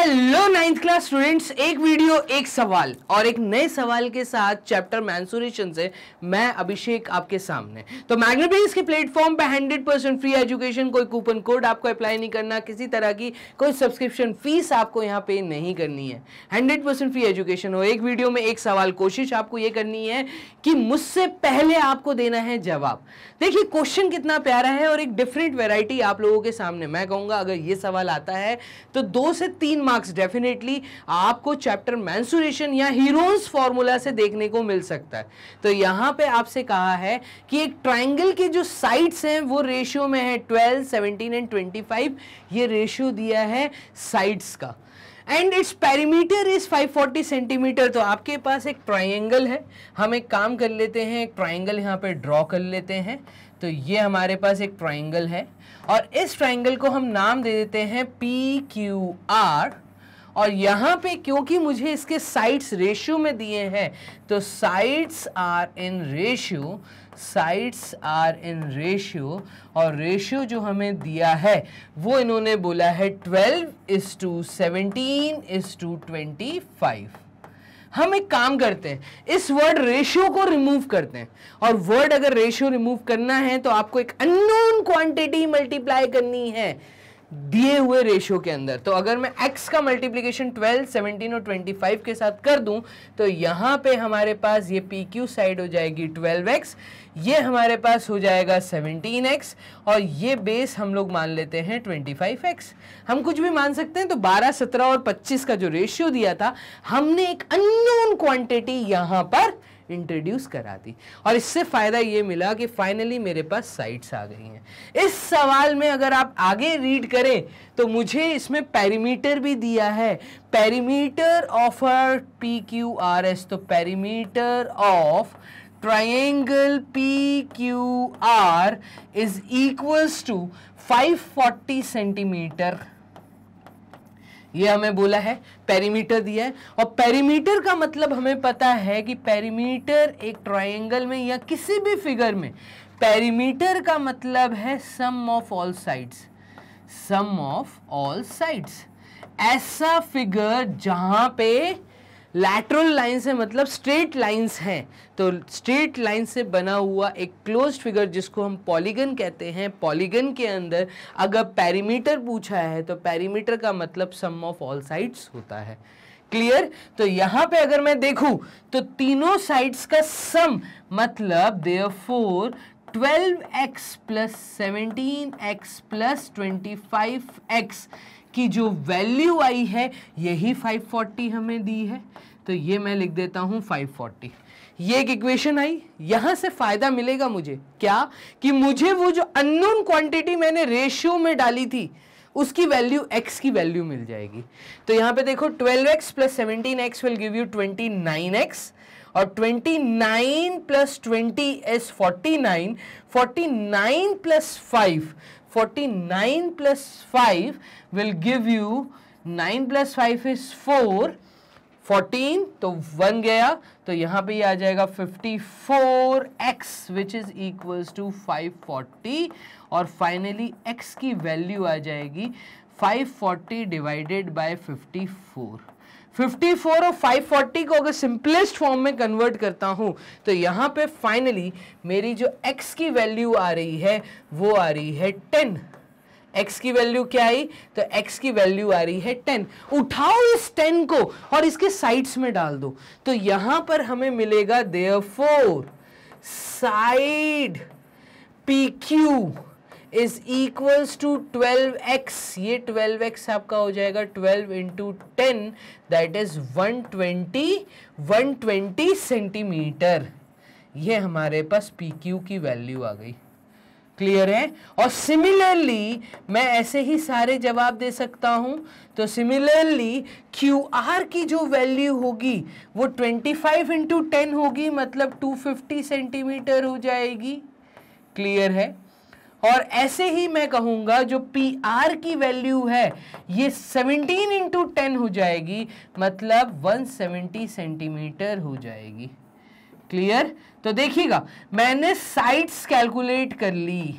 Hello ninth class students एक video एक सवाल और एक नए सवाल के साथ चैप्टर मैंसुरेशन से मैं अभिषेक आपके सामने। तो मैग्नेबिस के प्लेटफॉर्म पे 100 परसेंट फ्री एजुकेशन कोई कूपन कोड आपको अप्लाई नहीं करना, किसी तरह की कोई सब्सक्रिप्शन फ़ीस आपको यहाँ पे नहीं करनी है। 100 परसेंट फ्री एजुकेशन हो। एक वीडियो में एक सवाल, कोशिश आपको ये करनी है कि मुझसे पहले आपको देना है जवाब। देखिए क्वेश्चन कितना प्यारा है और एक डिफरेंट वेराइटी आप लोगों के सामने। मैं कहूँगा, अगर ये सवाल आता है तो दो से तीन मार्क्स डेफिनेटली आपको चैप्टर मैंसुरेशन या हीरोन्स फॉर्मूला से देखने को मिल सकता है। तो यहाँ पे आपसे कहा है कि एक ट्राइंगल के जो साइड्स हैं वो रेशियो में है 12, 17 एंड 25 ये रेशियो दिया है साइड्स का। And its perimeter is 540 centimetre तो आपके पास एक ट्राइंगल है। हम एक काम कर लेते हैं एक ट्राइंगल यहाँ पे ड्रॉ कर लेते हैं। तो ये हमारे पास एक ट्राइंगल है और इस ट्राइंगल को हम नाम दे देते हैं पी क्यू आर और यहाँ पे क्योंकि मुझे इसके साइड्स रेशियो में दिए हैं तो sides are in ratio sides are in ratio और रेशियो जो हमें दिया है, वो इन्होंने बोला है 12 is to seventeen is to twenty five हम एक काम करते हैं, इस वर्ड रेशियो को रिमूव करते हैं। और वर्ड अगर रेशियो रिमूव करना है तो आपको एक अननोन क्वांटिटी मल्टीप्लाई करनी है। दिए हुए रेशियो के अंदर। तो अगर मैं x का मल्टीप्लीकेशन 12, 17 और 25 के साथ कर दूँ तो यहाँ पे हमारे पास ये पी क्यू साइड हो जाएगी 12x ये हमारे पास हो जाएगा 17x और ये बेस हम लोग मान लेते हैं 25x हम कुछ भी मान सकते हैं तो 12, 17 और 25 का जो रेशियो दिया था हमने एक अननोन क्वांटिटी यहाँ पर इंट्रोड्यूस करा दी। और इससे फ़ायदा ये मिला कि फाइनली मेरे पास साइट्स आ गई हैं। इस सवाल में अगर आप आगे रीड करें तो मुझे इसमें पैरीमीटर भी दिया है। Perimeter of uh P Q R S तो perimeter of triangle P Q R is equals to 540 centimetre ये हमें बोला है पेरीमीटर दिया है। और पेरीमीटर का मतलब हमें पता है कि पेरीमीटर एक ट्रायंगल में या किसी भी फिगर में पेरीमीटर का मतलब है sum of all sides sum of all sides ऐसा फिगर जहाँ पे लैटरल लाइन से मतलब स्ट्रेट लाइंस हैं। तो स्ट्रेट लाइन से बना हुआ एक क्लोज फिगर जिसको हम पॉलीगन कहते हैं पॉलीगन के अंदर अगर पेरीमीटर पूछा है तो पेरीमीटर का मतलब सम ऑफ़ ऑल साइड्स होता है। क्लियर तो यहाँ पे अगर मैं देखूँ तो तीनों साइड्स का सम मतलब therefore 12x plus seventeen x plus twenty की जो वैल्यू आई है, यही 540 हमें दी है। तो ये मैं लिख देता हूँ 540 ये एक इक्वेशन आई, यहाँ से फ़ायदा मिलेगा मुझे। क्या? कि मुझे वो जो अननोन क्वांटिटी मैंने रेशियो में डाली थी, उसकी वैल्यू x की वैल्यू मिल जाएगी। तो यहाँ पे देखो 12x x plus seventeen x will give you 29x और 29 plus twenty is 49 49 plus 5 49 plus 5 will give you 9 plus 5 is 4 14 तो 1 गया तो यहाँ पे ये आ जाएगा 54x which is equals to 540 और फाइनली x की वैल्यू आ जाएगी 540 डिवाइडेड बाय 54 54 और 540 को अगर सिंपलेस्ट फॉर्म में कन्वर्ट करता हूँ तो यहाँ पे फाइनली मेरी जो x की वैल्यू आ रही है, वो आ रही है 10 x की वैल्यू क्या आई? तो x की वैल्यू आ रही है 10 उठाओ इस 10 को और इसके साइड्स में डाल दो। तो यहाँ पर हमें मिलेगा therefore side P Q is equals to 12x ये 12x आपका हो जाएगा 12 into ten that is 120 120 centimetre ये हमारे पास पी क्यू की वैल्यू आ गई. क्लियर है? और सिमिलरली मैं ऐसे ही सारे जवाब दे सकता हूँ. तो सिमिलरली क्यू आर की जो वैल्यू होगी, वो 25 फाइव इंटू टेन होगी मतलब 250 सेंटीमीटर हो जाएगी. क्लियर है? और ऐसे ही मैं कहूँगा जो पी आर की वैल्यू है, ये 17 इंटू टेन हो जाएगी मतलब 170 सेंटीमीटर हो जाएगी। क्लियर तो देखिएगा, मैंने साइड्स कैलकुलेट कर ली।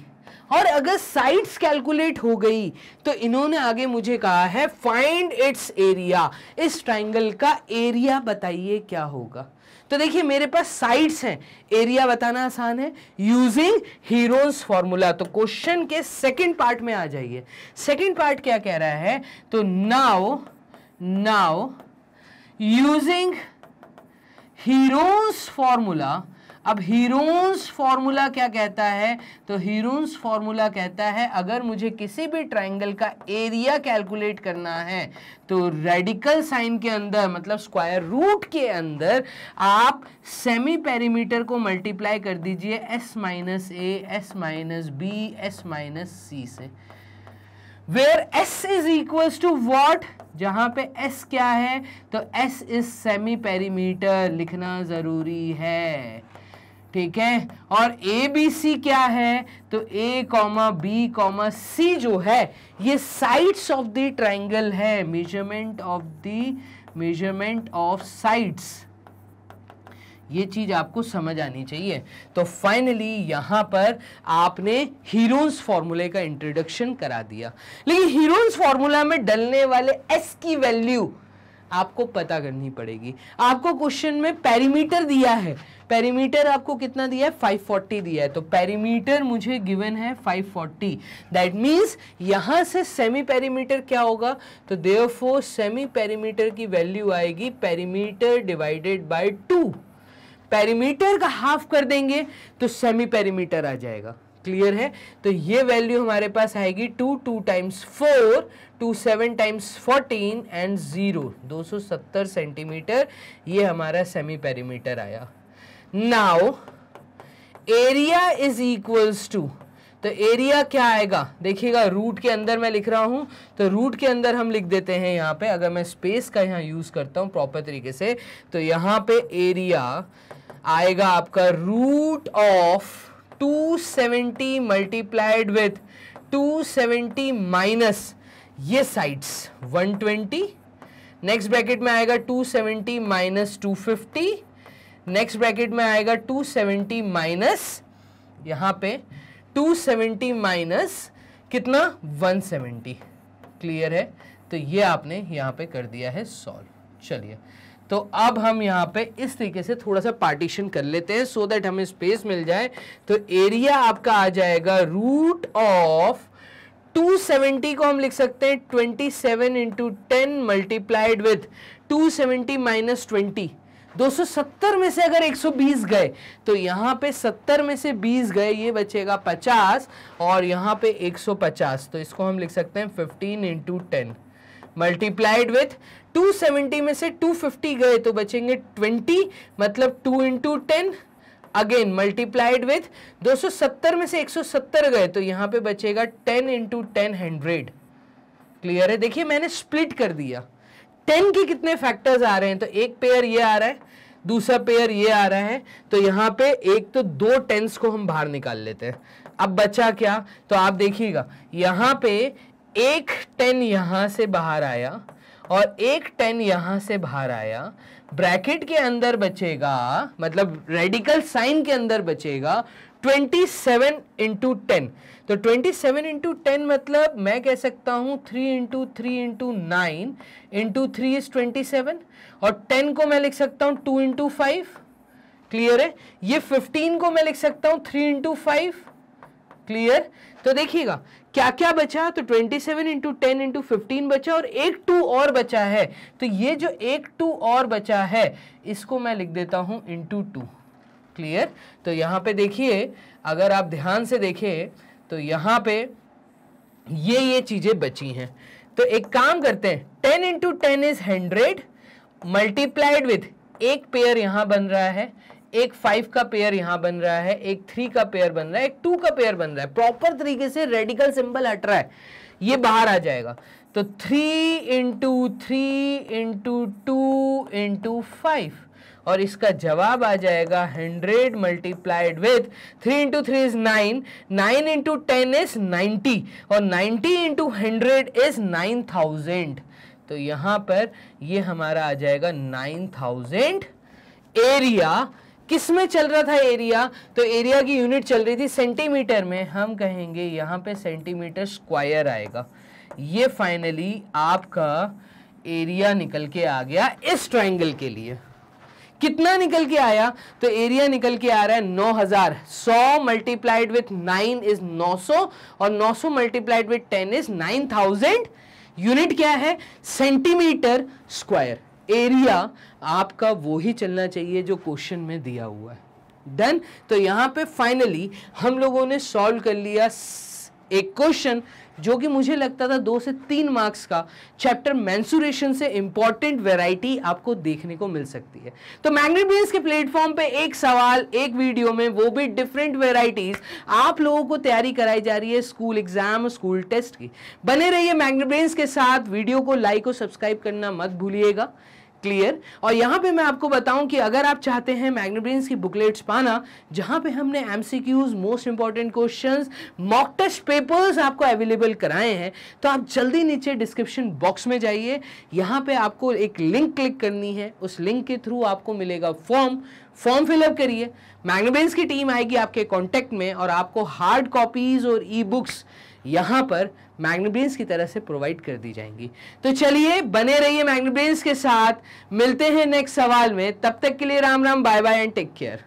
और अगर साइड्स कैलकुलेट हो गई तो इन्होंने आगे मुझे कहा है फाइंड इट्स एरिया इस ट्राइंगल का एरिया बताइए क्या होगा। तो देखिए, मेरे पास साइड्स हैं। एरिया बताना आसान है। यूजिंग हीरोज फॉर्मूला तो क्वेश्चन के सेकंड पार्ट में आ जाइए। सेकंड पार्ट क्या कह रहा है? तो now now using Hero's formula अब हीरोन्स फॉर्मूला क्या कहता है? तो हीरोन्स फॉर्मूला कहता है, अगर मुझे किसी भी ट्राइंगल का एरिया कैलकुलेट करना है तो रेडिकल साइन के अंदर मतलब स्क्वायर रूट के अंदर, आप सेमी पेरीमीटर को मल्टीप्लाई कर दीजिए S minus A, S minus B, S minus C से। Where S is equals to what जहाँ पे एस क्या है तो एस इज़ सेमी पेरीमीटर लिखना ज़रूरी है। ठीक है? और ए बी सी क्या है? तो A comma B comma C जो है, ये साइड्स ऑफ़ द ट्राइंगल है measurement of the measurement of sides ये चीज़ आपको समझ आनी चाहिए। तो फाइनली यहाँ पर आपने हीरोन्स फॉर्मूले का इंट्रोडक्शन करा दिया। लेकिन हीरोन्स फॉर्मूला में डलने वाले एस की वैल्यू आपको पता करनी पड़ेगी। आपको क्वेश्चन में पेरीमीटर दिया है। पेरीमीटर आपको कितना दिया है? 540 दिया है। तो पेरीमीटर मुझे गिवन है 540 दैट मींस यहाँ से सेमी पेरीमीटर क्या होगा? तो देयरफॉर सेमी पेरीमीटर की वैल्यू आएगी perimeter divided by two perimeter का हाफ़ कर देंगे तो सेमी पेरीमीटर आ जाएगा। क्लियर है? तो ये वैल्यू हमारे पास आएगी two two times four two seven times fourteen and zero, दो सौ सत्तर सेंटीमीटर, ये हमारा सेमी पेरीमीटर आया। Now area is equals to तो एरिया क्या आएगा? देखिएगा रूट के अंदर मैं लिख रहा हूँ तो रूट के अंदर हम लिख देते हैं यहाँ पे, अगर मैं स्पेस का यहाँ यूज़ करता हूँ प्रॉपर तरीके से तो यहाँ पे एरिया आएगा आपका root of 270 multiplied with 270 minus ये साइड्स 120 नेक्स्ट ब्रैकेट में आएगा 270 सेवेंटी माइनस 250 नेक्स्ट ब्रैकेट में आएगा 270 सेवेंटी माइनस यहाँ पे 270 माइनस कितना? 170 क्लियर है? तो ये आपने यहाँ पे कर दिया है सॉल्व चलिए तो अब हम यहाँ पे इस तरीके से थोड़ा सा पार्टीशन कर लेते हैं सो so दैट हमें स्पेस मिल जाए. तो एरिया आपका आ जाएगा रूट ऑफ़ 270 को हम लिख सकते हैं 27 seven into ten multiplied with two seventy minus twenty. 270 में से अगर 120 गए तो यहाँ पे 70 में से 20 गए, ये बचेगा 50 और यहाँ पे 150 तो इसको हम लिख सकते हैं 15 इंटू टेन। मल्टीप्लाइड विथ 270 में से 250 गए तो बचेंगे 20 मतलब 2 into ten again multiplied with 270 में से 170 गए तो यहाँ पे बचेगा 10 इंटू टेन हंड्रेड क्लियर है? देखिए, मैंने स्प्लिट कर दिया। 10 के कितने फैक्टर्स आ रहे हैं? तो एक पेयर ये आ रहा है, दूसरा पेयर ये आ रहा है तो यहाँ पे एक तो दो टेंस को हम बाहर निकाल लेते हैं। अब बचा क्या? तो आप देखिएगा, यहाँ पे एक टेन यहाँ से बाहर आया और एक टेन यहाँ से बाहर आया। ब्रैकेट के अंदर बचेगा मतलब रेडिकल साइन के अंदर बचेगा 27 सेवन इंटू टेन तो 27 सेवन इंटू टेन मतलब मैं कह सकता हूँ 3 into three into nine into three is twenty seven और 10 को मैं लिख सकता हूँ 2 इंटू फाइव क्लियर है? ये 15 को मैं लिख सकता हूँ 3 इंटू फाइव क्लियर तो देखिएगा क्या क्या बचा? तो 27 seven into ten into fifteen बचा और एक टू और बचा है। तो ये जो एक टू और बचा है, इसको मैं लिख देता हूँ इंटू टू क्लियर तो यहाँ पे देखिए, अगर आप ध्यान से देखें तो यहाँ पे ये ये चीज़ें बची हैं। तो एक काम करते हैं ten into ten is hundred multiplied with एक पेयर यहाँ बन रहा है। एक फाइव का पेयर यहाँ बन रहा है, एक थ्री का पेयर बन रहा है, एक टू का पेयर बन रहा है। प्रॉपर तरीके से रेडिकल सिंबल हट रहा है। ये बाहर आ जाएगा। तो three into three into two into five और इसका जवाब आ जाएगा hundred multiplied with three into three is nine nine into ten is ninety और ninety into hundred is nine thousand तो यहाँ पर ये हमारा आ जाएगा नाइन थाउज़ेंड एरिया किसमें चल रहा था एरिया? तो एरिया की यूनिट चल रही थी सेंटीमीटर में। हम कहेंगे यहाँ पे सेंटीमीटर स्क्वायर आएगा। ये फाइनली आपका एरिया निकल के आ गया इस ट्राइंगल के लिए। कितना निकल के आया? तो एरिया निकल के आ रहा है 9000 100 मल्टीप्लाइड विथ 9 इज़ 900 और 900 मल्टीप्लाइड विथ 10 इज़ 9000 यूनिट क्या है? Centimetre square. एरिया आपका वो ही चलना चाहिए जो क्वेश्चन में दिया हुआ है। डन तो यहाँ पे फाइनली हम लोगों ने सॉल्व कर लिया एक क्वेश्चन जो कि मुझे लगता था दो से तीन मार्क्स का। चैप्टर मैंसुरेशन से इंपॉर्टेंट वेराइटी आपको देखने को मिल सकती है। तो मैग्नेट के प्लेटफॉर्म पे एक सवाल, एक वीडियो में वो भी डिफरेंट वेराइटीज आप लोगों को तैयारी कराई जा रही है स्कूल एग्ज़ाम स्कूल टेस्ट की। बने रहिए मैग्नेट के साथ। वीडियो को लाइक और सब्सक्राइब करना मत भूलिएगा। क्लियर और यहाँ पे मैं आपको बताऊँ कि अगर आप चाहते हैं मैग्नेब्रेन्स की बुकलेट्स पाना, जहाँ पे हमने MCQs most important questions mock test papers आपको अवेलेबल कराए हैं तो आप जल्दी नीचे डिस्क्रिप्शन बॉक्स में जाइए। यहाँ पे आपको एक लिंक क्लिक करनी है। उस लिंक के थ्रू आपको मिलेगा फॉर्म फॉर्म फिलअप करिए। मैग्नेब्रेन्स की टीम आएगी आपके कॉन्टेक्ट में और आपको हार्ड कॉपीज और ई बुक्स यहाँ पर मैग्नोब्रेन्स की तरह से प्रोवाइड कर दी जाएँगी। तो चलिए, बने रहिए मैग्नोब्रेन्स के साथ। मिलते हैं नेक्स्ट सवाल में। तब तक के लिए Ram Ram, bye bye and take care.